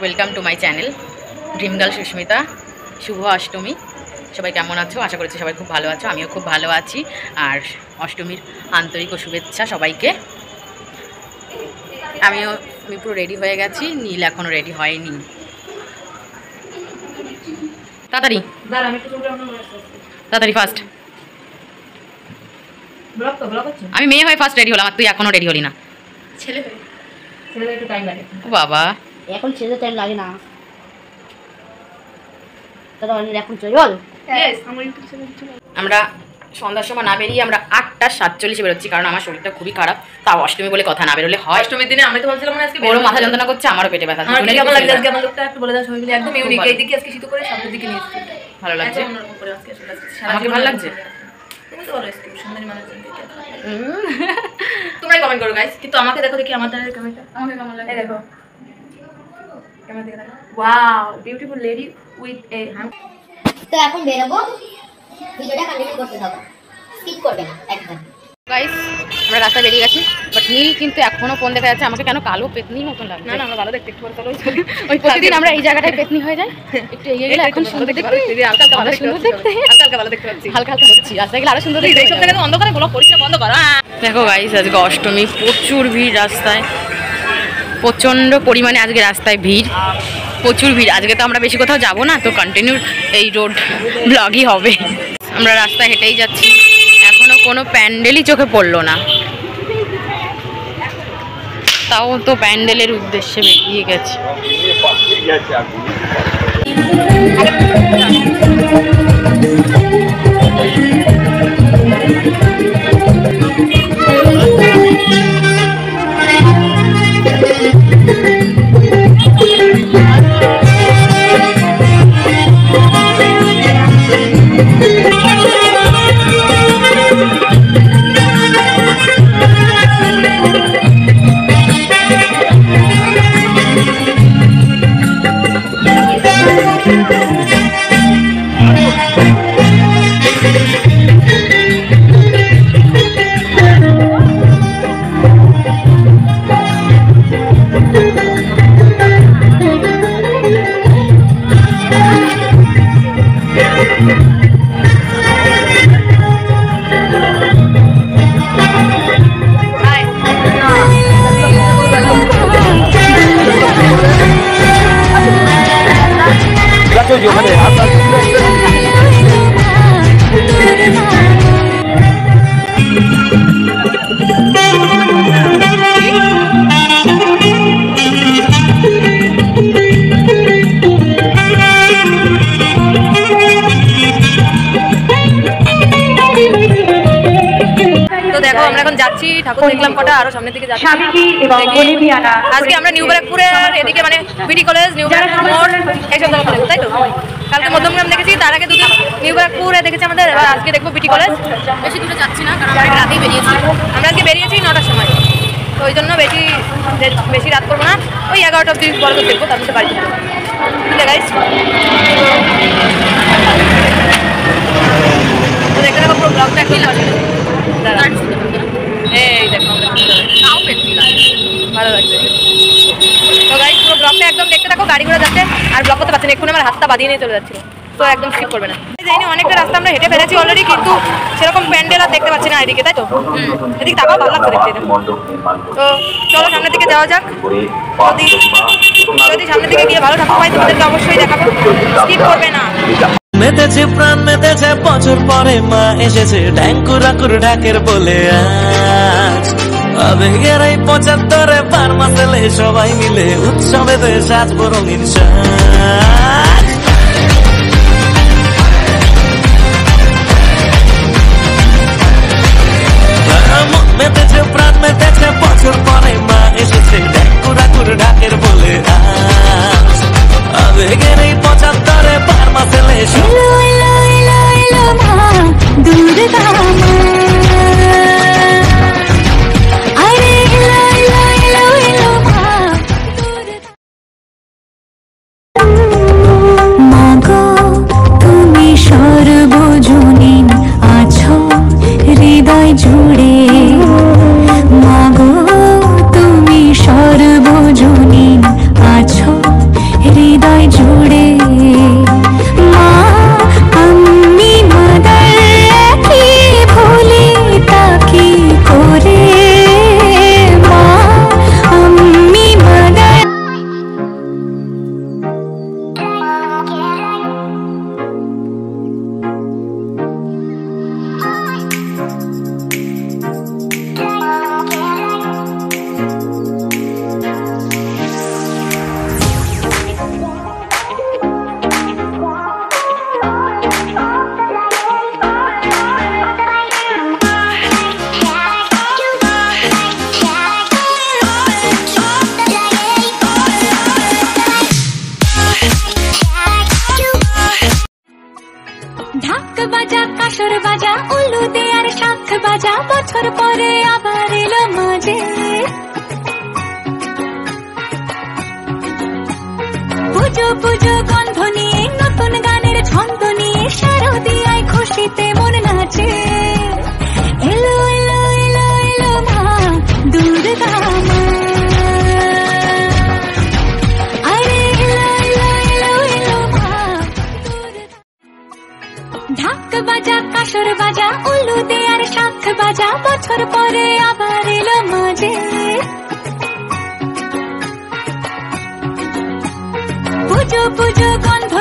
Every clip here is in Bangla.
Welcome to my channel dream girl Susmita শুভ অষ্টমী সবাই কেমন আছো? আশা করছি সবাই খুব ভালো আছো। আমিও খুব ভালো আছি। আর অষ্টমীর আন্তরিক ও শুভেচ্ছা সবাইকে। আমিও আমি পুরো রেডি হয়ে গেছি। নীল এখনও রেডি হয়নি। তাড়াতাড়ি। তাড়াতাড়ি ফার্স্ট আমি মেয়ে হয়ে ফার্স্ট রেডি হলাম আর তুই এখনও রেডি হলি না। ছেলে বাবা। এখন ছেড়ে টাইম লাগে না। তাহলে অনেক এখন চল ইয়েস আমার সন্ধ্যার সময় না বেরিয়ে আমরা আটটা সাতচল্লিশে বেরোচ্ছি কারণ আমার শরীরটা খুবই খারাপ। তাও অষ্টমী বলে কথা না বেরোলে হয়। অষ্টমীর দিনে আমি তো ভাবছিলাম আজকে ওরও মাথা যন্ত্রণা করছে আমারও পেটে ব্যথা আমার কেমন লাগছে আজকে? আমার লোকটা একটু বলে দাও সবাই মিলে একদম ইউনিক এই দিকে আজকে শীত করে সামনের দিকে নিয়ে ভালো লাগছে? আমাকে ভালো লাগছে? তোমরাই কমেন্ট করো গাইস কিন্তু আমাকে দেখো দেখি আমার আমাকে কেমন লাগে দেখো। Wow beautiful lady with a তো এখন বেরোবো। ভিডিওটা কন্টিনিউ করতে থাকো। স্কিপ করবে না একদম। গাইস আমরা রাস্তায় বেরিয়ে গেছি বাট নীল কিন্তু এখনও ফোন দেখা যাচ্ছে। আমাকে কেন কালো পেতনি মতন লাগছে? না না আমরা ভালো দেখতে একটু ওই প্রতিদিন আমরা এই জায়গাটায় পেতনি হয়ে যাই। একটু এগিয়ে গেলে এখন সুন্দর দেখতে। হালকা হালকা ভালো সুন্দর দেখতে। হালকা হালকা ভালো দেখতে পাচ্ছি। হালকা হালকা হচ্ছি রাস্তায় গেলে আরও সুন্দর দেখতে এইসব জায়গায় অন্ধকারে না বন্ধ কর। দেখো গাইস আজকে অষ্টমী প্রচুর ভিড় রাস্তায়। প্রচণ্ড পরিমাণে আজকে রাস্তায় ভিড় প্রচুর ভিড়। আজকে তো আমরা বেশি কোথাও যাব না তো কন্টিনিউ এই রোড ব্লগই হবে। আমরা রাস্তায় হেঁটেই যাচ্ছি। এখনও কোনো প্যান্ডেলই চোখে পড়ল না। তাও তো প্যান্ডেলের উদ্দেশ্যে বেরিয়ে গেছে। তো দেখো আমরা এখন যাচ্ছি ঠাকুর দেখলাম কটা আরও সামনের দিকে যাচ্ছি। আজকে আমরা নিউ ব্যারাকপুরের এদিকে মানে বিডি কলেজ নিউ ব্যারাকপুর মোড় এইসব জায়গা কলেজ তাই তো? কালকে মধ্যমগ্রাম দেখেছি তার আগে দুদিন নিউ ব্যারাকপুরে দেখেছি আমাদের এবার আজকে দেখব বিটি কলেজ বেশি দূরে যাচ্ছি না কারণ আমরা রাতেই বেরিয়েছি। আমরা আজকে বেরিয়েছি নটার সময়। তো ওই জন্য বেশি বেশি রাত করব না। ওই এগারোটা অব্দি বড় করে দেখব তারপরে বাড়ি যাব। বুঝলে গাইস তো দেখতে দেখো পুরো ব্লগটা একদম দাঁড়া এই দেখো ভালো তো পুরো একদম দেখতে থাকো গাড়ি ঘোড়া যাচ্ছে আর ব্লগ করতে পারছি না। এক্ষুনি আমার হাতটা বাঁধিয়ে নিয়ে চলে যাচ্ছিল। তো একদম স্কিপ করবে না। জানি অনেকটা রাস্তা আমরা হেঁটে ফেলেছি অলরেডি কিন্তু সেরকম প্যান্ডেল আর দেখতে পাচ্ছি না এদিকে তাই তো? এদিকে তাকাও ভালো লাগছে দেখতে। তো চলো সামনের দিকে যাওয়া যাক। যদি যদি সামনের দিকে গিয়ে ভালো ঠাকুর পাই তোমাদেরকে অবশ্যই দেখাবো। স্কিপ করবে না। মেতেছে প্রাণ, মেতেছে বছর পরে মা এসেছে। ঢ্যাঙ্কুরাকুর ঢাকের বলে আবেগের এই পঁচাত্তরে পার মাসেলে সবাই মিলে উৎসবেতে সাজবো রঙিন সাজ। মেতেছে প্রাণ বছর পরে মা এসেছে। ঢাকের বলে আবেগের এই মাসেলে সবাই পুজো গন্ধ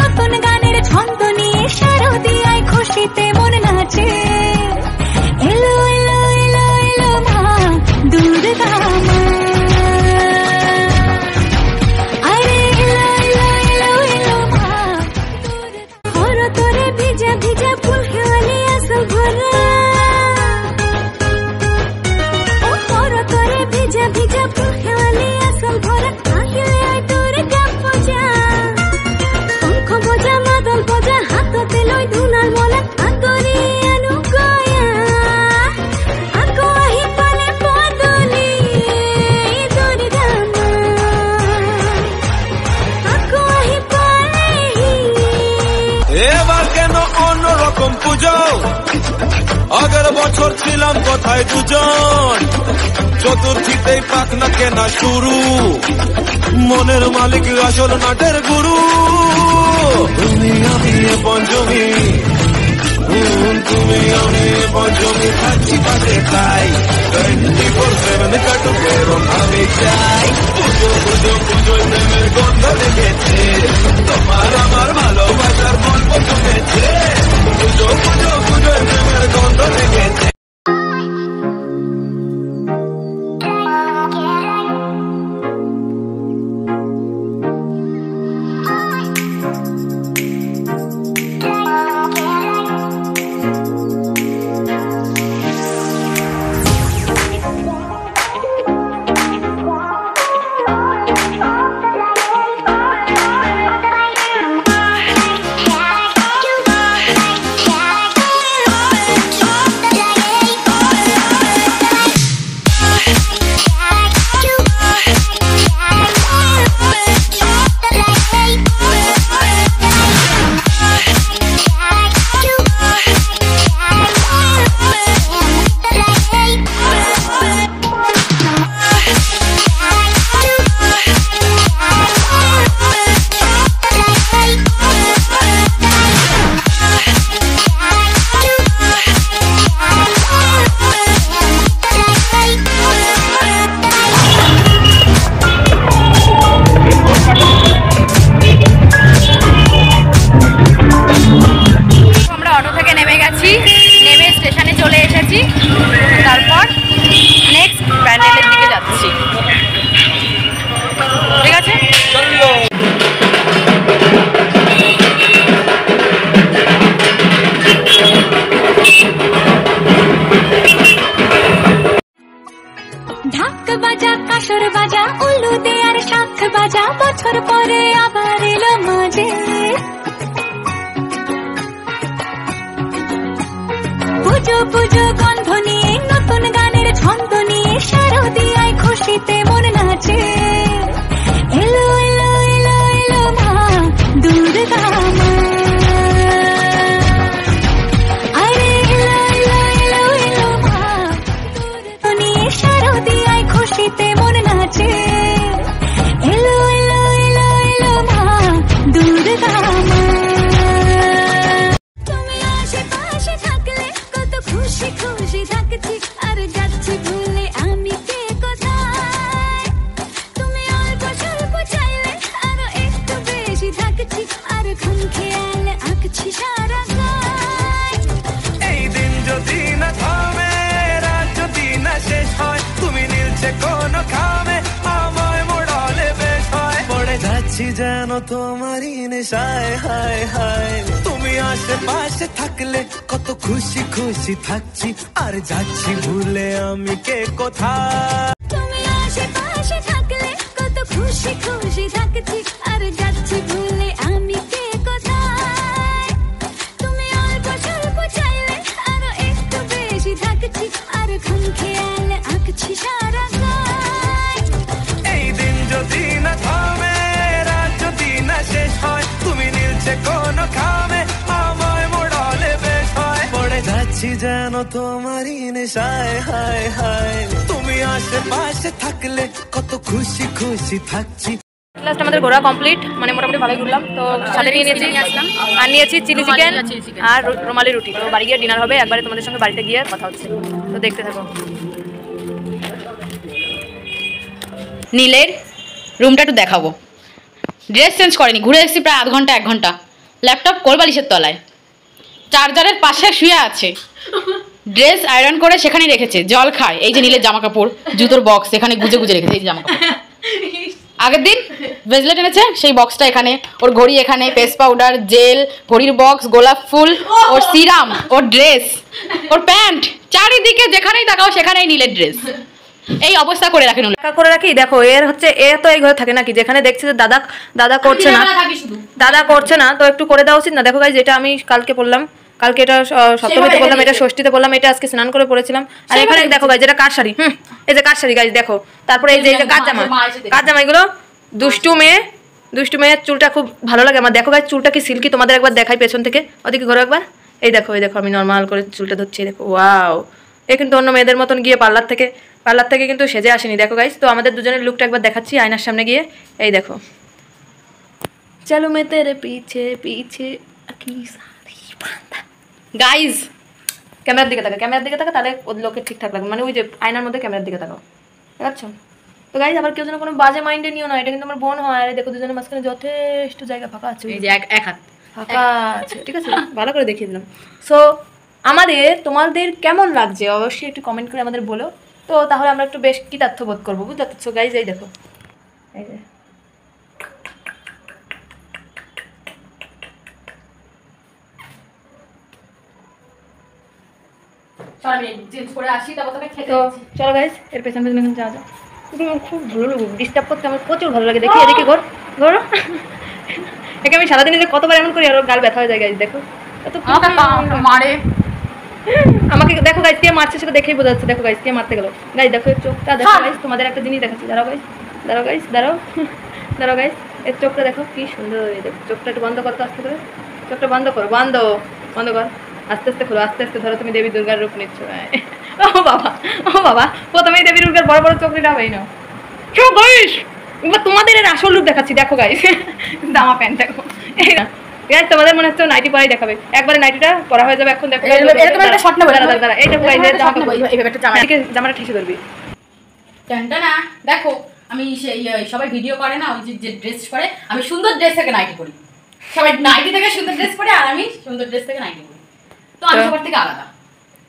নতুন গানের ছন্দ নিয়ে শারদিয়ায় খুশিতে মন নাচে। বছর ছিলাম কোথায় দুজন? চতুর্থীতেই পাখনা কেনা শুরু। মনের মালিক আসল নাটের গুরু। তুমি আমি পঞ্চমী। তুমি অনেক পঞ্চমী থাকছি পাশে তাই। টোয়েন্টি ফোর সেভেন কাটুক এবং আমি চাই। পুজো পুজো, পুজোয় প্রেমের গন্ধ লেগেছে। তোমার আমার ভালোবাসার গল্প শুনেছে। পুজো পুজো, পুজোয় প্রেমের গন্ধ লেগেছে। cheer. যেন তোমারই নেশায়, হায় হায়। তুমি আশেপাশে থাকলে কত খুশি খুশি থাকছি। আর যাচ্ছি ভুলে আমি কে কোথায়? তুমি আশেপাশে যেন তোমারই নেশায় হায় হায়। তুমি আশেপাশে থাকলে কত খুশি খুশি থাকছি। লাস্ট আমাদের ঘোরা কমপ্লিট মানে মোটামুটি ভালোই ঘুরলাম। তো সাথে নিয়ে নিয়েছি আসলাম। আর নিয়েছি চিলি চিকেন আর রুমালি রুটি। তো বাড়ি গিয়ে ডিনার হবে একবারে তোমাদের সঙ্গে বাড়িতে গিয়ে কথা হচ্ছে। তো দেখতে থাকো। নীলের রুমটা একটু দেখাবো। ড্রেস চেঞ্জ করেনি ঘুরে এসেছি প্রায় আধ ঘণ্টা এক ঘণ্টা। ল্যাপটপ কোলবালিশের তলায়। চার্জারের পাশে শুয়ে আছে। ড্রেস আয়রন করে সেখানে রেখেছে জল খায় এই যে নীলের জামা কাপড় জুতোর বক্স এখানে গুজে গুজে রেখেছে এই যে জামা কাপড় আগের দিন ব্রেসলেট এনেছে সেই বক্সটা এখানে ওর ঘড়ি এখানে পেস্ট পাউডার জেল ঘড়ির বক্স গোলাপ ফুল ওর সিরাম ওর ড্রেস ওর প্যান্ট চারিদিকে যেখানেই তাকাও সেখানেই নীলের ড্রেস এই অবস্থা করে রাখেন করে রাখি দেখো এর হচ্ছে এ তো এই ঘরে থাকে নাকি যেখানে দেখছি যে দাদা দাদা করছে না। দাদা করছে না তো একটু করে দেওয়া উচিত না। দেখো গাইজ যেটা আমি কালকে পড়লাম কালকে এটা সপ্তমীতে বললাম এটা ষষ্ঠীতে বললাম এটা আজকে স্নান করে পড়েছিলাম। আর এখানে দেখো গাইজ এটা কার শাড়ি হুম এই যে কার শাড়ি গাইজ দেখো। তারপরে এই যে কার জামা কার জামা এগুলো দুষ্টু মেয়ে দুষ্টু মেয়ের চুলটা খুব ভালো লাগে আমার। দেখো গাইজ চুলটা কি সিল্কি? তোমাদের একবার দেখাই পেছন থেকে। ওদিকে ঘরে একবার। এই দেখো এই দেখো আমি নর্মাল করে চুলটা ধরছি দেখো ওয়াও এ কিন্তু অন্য মেয়েদের মতন গিয়ে পার্লার থেকে পার্লার থেকে কিন্তু সেজে আসেনি। দেখো গাইজ তো আমাদের দুজনের লুকটা একবার দেখাচ্ছি আয়নার সামনে গিয়ে। এই দেখো। চলো মেয়েদের পিছে পিছে কি সারি গাইজ ক্যামেরার দিকে তাকা ক্যামেরার দিকে তাকা তাহলে ওর লোকে ঠিকঠাক লাগবে। মানে ওই যে আয়নার মধ্যে ক্যামেরার দিকে তাকাও। দেখাচ্ছ তো গাইজ আবার কেউ যেন কোনো বাজে মাইন্ডে নিও না এটা কিন্তু আমার বোন হয়। আর দেখো দুজনের মাঝখানে যথেষ্ট জায়গা ফাঁকা আছে। এই যে এক এক হাত। ফাঁকা আছে ঠিক আছে? ভালো করে দেখিয়ে দিলাম। সো আমাদের তোমাদের কেমন লাগছে? অবশ্যই একটু কমেন্ট করে আমাদের বলো। তো তাহলে আমরা একটু বেশ কৃতার্থ বোধ করব বুঝতে পারছ গাইজ এই দেখো। এই যে চেঞ্জ করে আসি তারপর তোকে খেতে তো চলো গাইজ এর পেছন পেছন এখন যাওয়া খুব ভালো লাগে ডিস্টার্ব করতে আমার প্রচুর ভালো লাগে। দেখি এদিকে ঘর ঘর। একে আমি সারাদিনে কতবার এমন করি আর গাল ব্যথা হয়ে যায় গাইজ দেখো। মারে। আমাকে দেখো গাইজ কে মারছে সেটা দেখেই বোঝা যাচ্ছে। দেখো গাইজ কে মারতে গেল। গাইজ দেখো এর চোখটা দেখো গাইজ তোমাদের একটা জিনিস দেখাচ্ছি। দাঁড়াও গাইজ দাঁড়াও গাইজ দাঁড়াও। দাঁড়াও গাইজ এর চোখটা দেখো কি সুন্দর দেখো চোখটা একটু বন্ধ করো তো আস্তে করে। চোখটা বন্ধ করো বন্ধ বন্ধ কর। আস্তে আস্তে খোলো আস্তে আস্তে ধরো তুমি দেবী দুর্গার রূপ নিচ্ছ। ও বাবা ও বাবা প্রথমেই দেবী দুর্গার বড় বড় না কেউ গাইস এবার তোমাদের এর আসল রূপ দেখাচ্ছি দেখো গাইস জামা প্যান্ট দেখো। গাইস তোমাদের মনে হচ্ছে নাইটি পরাই দেখাবে। একবারে নাইটিটা পরা হয়ে যাবে এখন দেখো এরকম- একটা নেব, দাঁড়া, দাঁড়া, দাঁড়া, এই দেখো guys, জামা। এইভাবে একটা জামা। জামাটা ঠেসে ধরবি। প্যান্টটা না দেখো আমি সেই সবাই ভিডিও করে না ওই যে- যে ড্রেস পরে আমি সুন্দর ড্রেস থেকে নাইটি পরি। সবাই নাইটি থেকে সুন্দর ড্রেস পরে আর আমি সুন্দর ড্রেস থেকে নাইটি পরি। তো আমি তো- সবার থেকে আলাদা।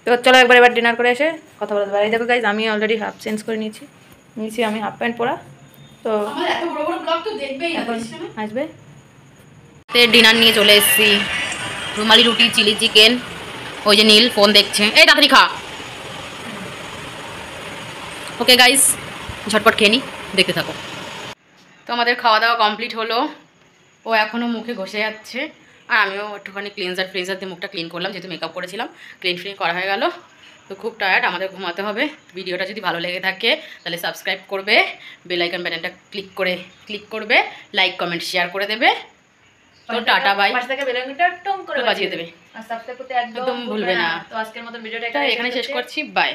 তো চলো একবার এবার ডিনার করে এসে কথা বলতে পারি। দেখো গাইজ আমি অলরেডি হাফ চেঞ্জ করে নিয়েছি। নিয়েছি আমি হাফ প্যান্ট পরা। তো আমার এত বড় বড় ব্লগ তো দেখবেই না এখন আসবে। ডিনার নিয়ে চলে এসেছি। রুমালি রুটি চিলি চিকেন ওই যে নীল ফোন দেখছে। এই তাড়াতাড়ি খা। ওকে গাইস ঝটপট খেয়ে নি দেখতে থাকো। তো আমাদের খাওয়া দাওয়া কমপ্লিট হলো। ও এখনও মুখে ঘষে যাচ্ছে। আর আমিও একটুখানি ক্লিনজার ফ্লিনজার দিয়ে মুখটা ক্লিন করলাম যেহেতু মেকআপ করেছিলাম ক্লিন ফ্লিন করা হয়ে গেল। তো খুব টায়ার্ড আমাদের ঘুমাতে হবে। ভিডিওটা যদি ভালো লেগে থাকে তাহলে সাবস্ক্রাইব করবে বেল আইকন বাটনটা ক্লিক করে ক্লিক করবে লাইক কমেন্ট শেয়ার করে দেবে। তো টাটা বাই বাজিয়ে দেবে। একদম ভুলবে না। তো আজকের মতো ভিডিওটা এখানে শেষ করছি। বাই